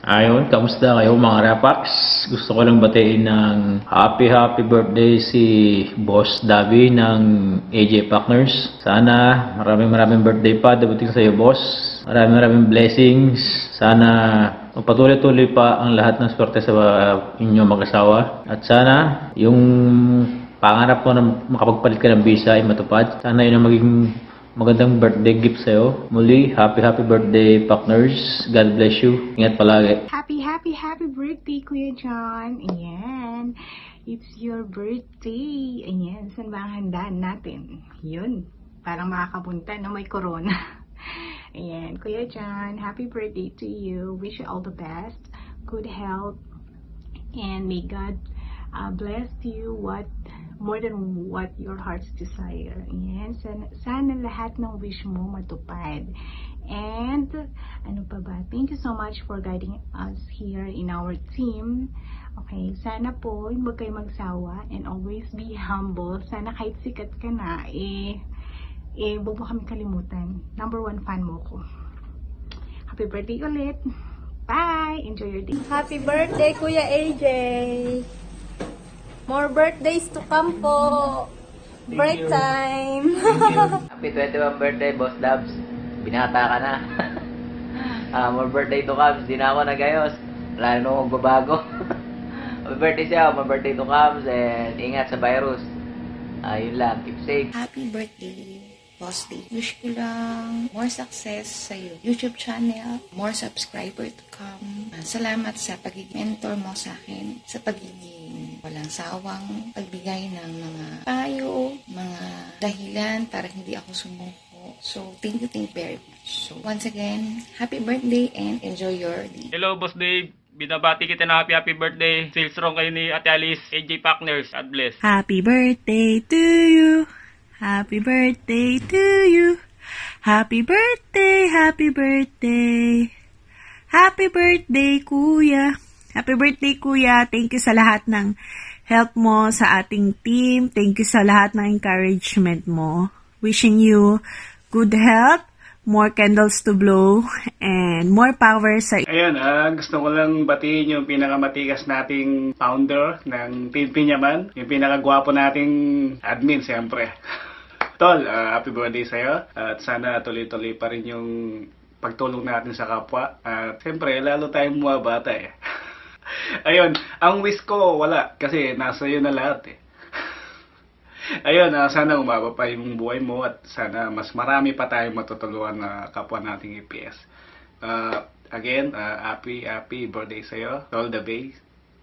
Ayun, kamusta kayo mga Rapax? Gusto ko lang batiin ng happy happy birthday si Boss Davi ng AJ Partners. Sana maraming maraming birthday pa dabating sa iyo, boss. Maraming maraming blessings. Sana magpatuloy-tuloy pa ang lahat ng swerte sa inyo mag-asawa. At sana yung pangarap mo na makapagpalit ka ng visa ay matupad. Sana yun ang maging Magandang birthday gift sa'yo. Muli, happy happy birthday partners. God bless you. Ingat palagi. Happy, happy, happy birthday, Kuya John. Ayan. It's your birthday. Ayan. Saan ba ang handaan natin? Yun. Parang makakapunta, no? May corona. Ayan. Kuya John, happy birthday to you. Wish you all the best. Good health. And may God uh, bless you what more than what your hearts desire. Yan. Sana, sana lahat ng wish mo matupad. And, ano pa ba? Thank you so much for guiding us here in our team. Okay, sana po, huwag kayo magsawa and always be humble. Sana kahit sikat ka na, eh, eh, huwag mo kami kalimutan. Number one fan mo ko. Happy birthday ulit! Bye! Enjoy your day! Happy birthday, Kuya AJ! More birthdays to come po! Break time! Happy 21 birthday, Boss Dabs. Binata ka na. Ah, more birthday to Cubs. Di na ako nagayos. Wala na akong magbabago. Happy birthday sa'yo. More birthday to Cubs. And ingat sa virus. Ah, yun lang. Keep safe. Happy birthday, Boss Lee. Wish ko lang more success sa iyo. YouTube channel, more subscriber to come. Salamat sa pagiging mentor mo sa akin, sa pagiging walang sawang pagbigay ng mga payo, mga dahilan para hindi ako sumuko. So, thank you, thank you very much. So, once again, happy birthday and enjoy your day. Hello, Boss Dave. Binabati kita na happy happy birthday. Sales strong kayo ni Ate Alice, AJ Partners. God bless. Happy birthday to you. Happy birthday to you. Happy birthday, happy birthday. Happy birthday, kuya. Happy birthday, kuya. Thank you sa lahat ng help mo sa ating team. Thank you sa lahat ng encouragement mo. Wishing you good health, more candles to blow, and more power sa Ayun, ah, gusto ko lang batiin yung pinakamatigas nating founder ng Team Pinyaman, yung pinakagwapo nating admin, siyempre. Tol, ah, happy birthday sa'yo. At sana tuloy-tuloy pa rin yung pagtulong natin sa kapwa. At siyempre, lalo tayong bata eh. Ayun, ang wish ko wala kasi nasa iyo na lahat eh. Ayun, ah, sana umaba pa yung buhay mo at sana mas marami pa tayong matutulungan na kapwa nating EPS. Uh, again, uh, happy, happy birthday sa'yo. All the best.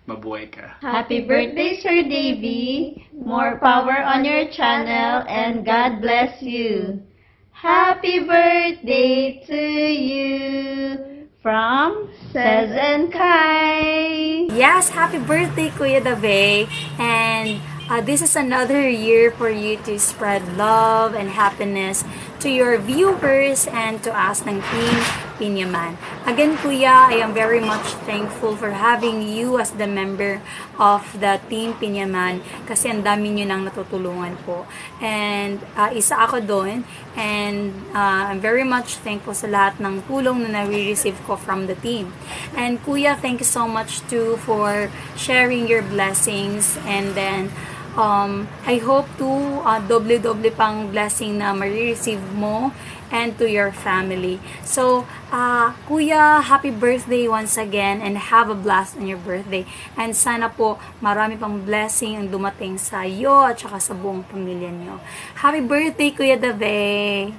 Mabuhay ka. Happy birthday, Sir Davy! More power on your channel and God bless you! Happy birthday to you from Cez and Kai! Yes, happy birthday, Kuya Dave. And uh, this is another year for you to spread love and happiness to your viewers and to us ng Team Pinyaman. Again, Kuya, I am very much thankful for having you as the member of the Team Pinyaman kasi ang dami nyo nang natutulungan po. And uh, isa ako doon and uh, I'm very much thankful sa lahat ng tulong na nare-receive ko from the team. And Kuya, thank you so much too for sharing your blessings and then um, I hope to uh, doble-doble pang blessing na marireceive mo and to your family. So, uh, Kuya, happy birthday once again and have a blast on your birthday. And sana po marami pang blessing ang dumating sa iyo at saka sa buong pamilya niyo. Happy birthday, Kuya Dave!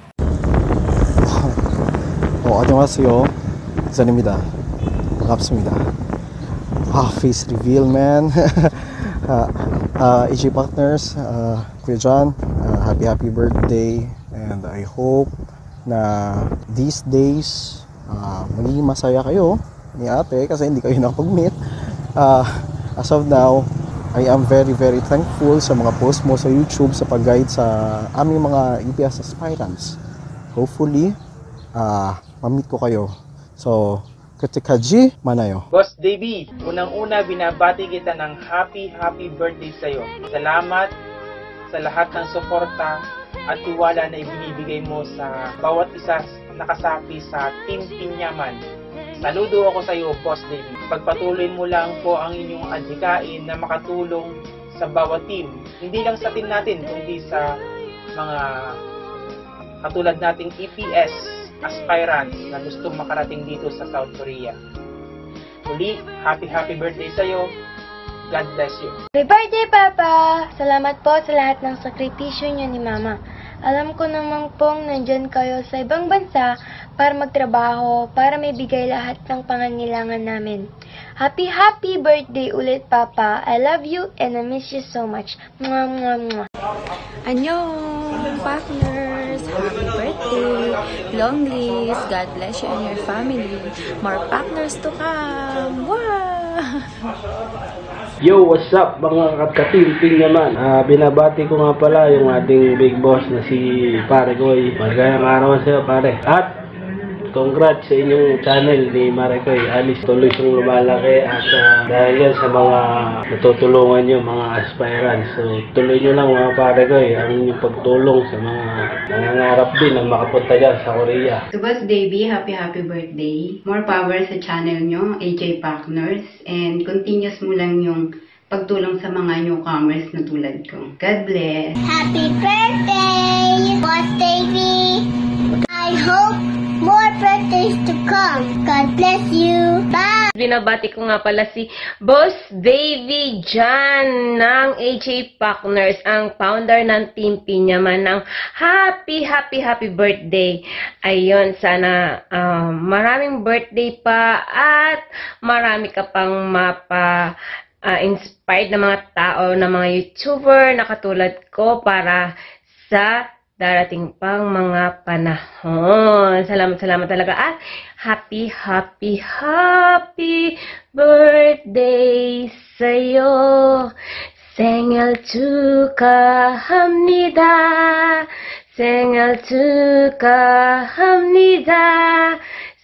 어, 안녕하세요. 이산입니다. 반갑습니다. 아, face reveal, man. uh, uh, EG Partners, uh, Kuya John, uh, happy, happy birthday. And I hope na these days, uh, magiging masaya kayo ni ate kasi hindi kayo nakapag-meet. Uh, as of now, I am very, very thankful sa mga post mo sa YouTube sa pag-guide sa aming mga EPS aspirants. Hopefully, uh, mamit ko kayo. So, Katikaji Manayo. Boss Davey, unang-una binabati kita ng happy happy birthday sa'yo. Salamat sa lahat ng suporta at tiwala na ibinibigay mo sa bawat isa nakasapi sa Team Pinyaman. Saludo ako sa iyo, Boss David. Pagpatuloy mo lang po ang inyong adhikain na makatulong sa bawat team. Hindi lang sa team natin, kundi sa mga katulad nating EPS aspirants na gustong makarating dito sa South Korea. Muli, happy happy birthday sa iyo. God bless you. Happy birthday, Papa! Salamat po sa lahat ng sakripisyo niyo ni Mama. Alam ko naman pong nandyan kayo sa ibang bansa para magtrabaho, para may bigay lahat ng pangangailangan namin. Happy, happy birthday ulit, Papa. I love you and I miss you so much. Mwah, mwah, mwah. Annyeong, partners! Happy birthday! Long lives! God bless you and your family. More partners to come! Wow! Yo, what's up mga katkatilping naman? Ah, binabati ko nga pala yung ating big boss na si Pare Koy. Magandang araw sa iyo, pare. At congrats sa inyong channel ni Mare Koy. Alice tuloy siyang lumalaki at ah, dahil yan sa mga natutulungan nyo, mga aspirants. So, tuloy nyo lang mga Pare Koy ang inyong pagtulong sa mga nangangarap din na makapunta dyan sa Korea. To Boss Davey, happy happy birthday. More power sa channel nyo, AJ Partners. And continuous mo lang yung pagtulong sa mga newcomers na tulad ko. God bless. Happy birthday, Binabati ko nga pala si Boss Davy Jan ng AJ Partners, ang founder ng Team Pinyaman ng happy, happy, happy birthday. Ayun, sana um, maraming birthday pa at marami ka pang mapa uh, inspired na mga tao, na mga YouTuber na katulad ko para sa darating pang mga panahon. Salamat, salamat talaga. At happy, happy, happy birthday sa'yo. 생일 축하합니다. 생일 축하합니다.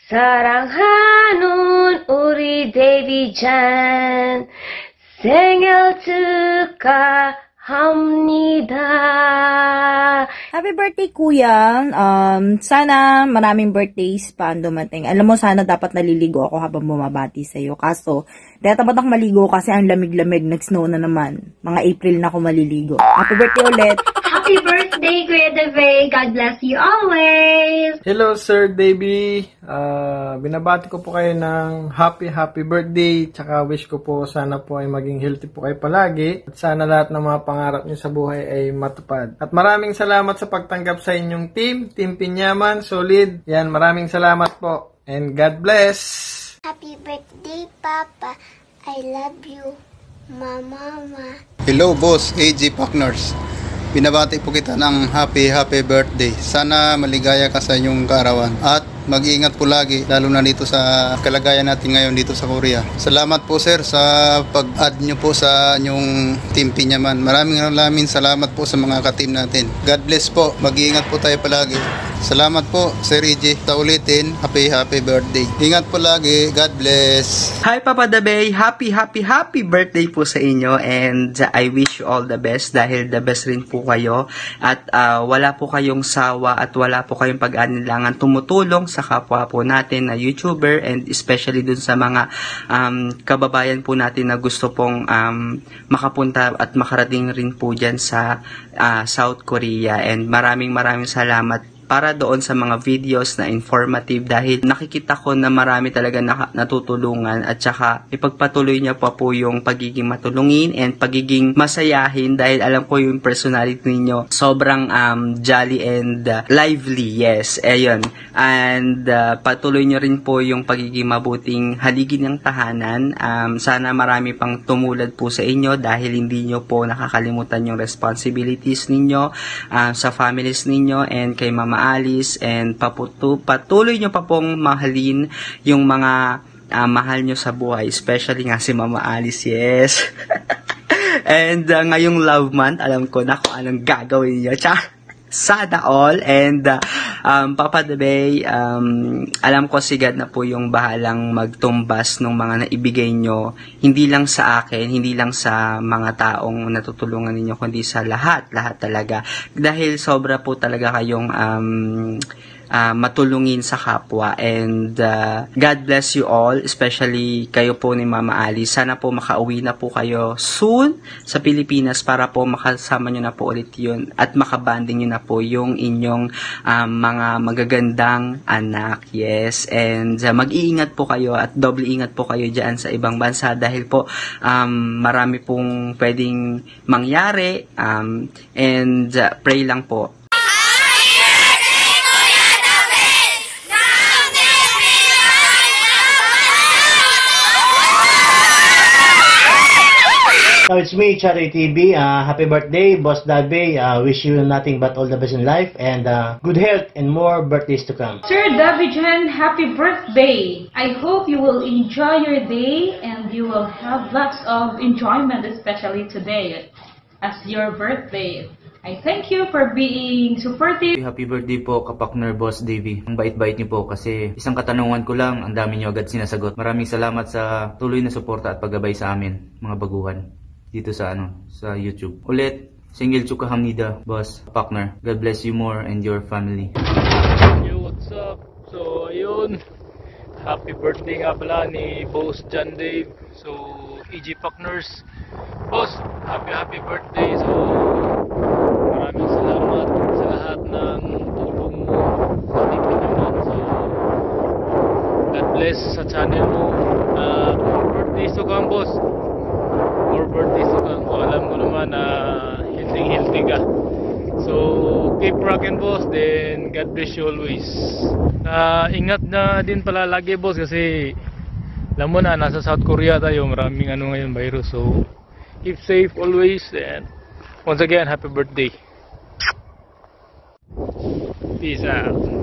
사랑하는 우리 데뷔 잔 생일 축하합니다. Happy birthday, kuya. Um, sana maraming birthdays pa ang dumating. Alam mo, sana dapat naliligo ako habang bumabati sa'yo. Kaso, dahil tamad ako maligo kasi ang lamig-lamig, nag-snow na naman. Mga April na ako maliligo. Happy birthday ulit. Happy birthday, Kuya Dave. God bless you always. Hello, Sir Davey. Uh, binabati ko po kayo ng happy, happy birthday. Tsaka wish ko po sana po ay maging healthy po kayo palagi. At sana lahat ng mga pangarap niyo sa buhay ay matupad. At maraming salamat sa pagtanggap sa inyong team. Team Pinyaman, solid. Yan, maraming salamat po. And God bless. Happy birthday, Papa. I love you, Mama. Hello, boss. AG Partners. Binabati po kita ng happy, happy birthday. Sana maligaya ka sa inyong kaarawan. At mag-iingat po lagi, lalo na dito sa kalagayan natin ngayon dito sa Korea. Salamat po sir sa pag-add nyo po sa inyong team Pinyaman. Maraming maraming salamat po sa mga ka-team natin. God bless po. Mag-iingat po tayo palagi. Salamat po, Sir EJ. Sa ulitin, happy, happy birthday. Ingat po lagi. God bless. Hi Papa Dabay, happy happy happy birthday po sa inyo and uh, I wish you all the best dahil the best rin po kayo at uh, wala po kayong sawa at wala po kayong pag-anilangan tumutulong sa kapwa po natin na YouTuber and especially dun sa mga um, kababayan po natin na gusto pong um, makapunta at makarating rin po dyan sa uh, South Korea and maraming maraming salamat para doon sa mga videos na informative dahil nakikita ko na marami talaga na, natutulungan at saka ipagpatuloy niya pa po yung pagiging matulungin and pagiging masayahin dahil alam ko yung personality ninyo sobrang um, jolly and uh, lively. Yes ayun. And uh, patuloy niyo rin po yung pagiging mabuting haligi ng tahanan. Um, sana marami pang tumulad po sa inyo dahil hindi niyo po nakakalimutan yung responsibilities ninyo uh, sa families ninyo and kay Mama Alice and paputu, patuloy nyo pa pong mahalin yung mga uh, mahal nyo sa buhay, especially nga si Mama Alice, yes. and uh, ngayong love month, alam ko na kung anong gagawin nyo. Char! Sana all. And uh, um, Papa Debay, um, alam ko si God na po yung bahalang magtumbas ng mga naibigay nyo. Hindi lang sa akin, hindi lang sa mga taong natutulungan ninyo, kundi sa lahat, lahat talaga. Dahil sobra po talaga kayong um, ah, matulungin sa kapwa. And ah, God bless you all, especially kayo po ni Mama Ali. Sana po makauwi na po kayo soon sa Pilipinas para po makasama nyo na po ulit yun at makabanding nyo na po yung inyong um, mga magagandang anak. Yes, and uh, mag-iingat po kayo at doble ingat po kayo dyan sa ibang bansa dahil po um, marami pong pwedeng mangyari um, and uh, pray lang po. Now it's me, Charlie TV. Uh, happy birthday, Boss Dalby. Uh, wish you nothing but all the best in life and uh, good health and more birthdays to come. Sir Davijan, happy birthday! I hope you will enjoy your day and you will have lots of enjoyment, especially today as your birthday. I thank you for being supportive. Happy birthday po kapakner Boss Davy. Ang bait-bait niyo po kasi isang katanungan ko lang, ang dami niyo agad sinasagot. Maraming salamat sa tuloy na suporta at paggabay sa amin, mga baguhan, dito sa ano, sa YouTube. Ulit, Single Chuka Hamnida, Boss Partner. God bless you more and your family. Yo, what's up? So, ayun. Happy birthday nga pala ni Boss John Dave. So, EG Partners. Boss, happy happy birthday. So, maraming salamat sa lahat ng tulong mo sa TV naman. So, God bless sa channel mo. Uh, more birthdays to come, boss. More birthdays to come. So, alam mo naman na healthy-healthy ka. So, keep rocking boss, then God bless you always. Ah, ingat na din pala lagi boss kasi alam mo na, nasa South Korea tayo, maraming ano ngayon virus. So, keep safe always and once again, happy birthday. Peace out.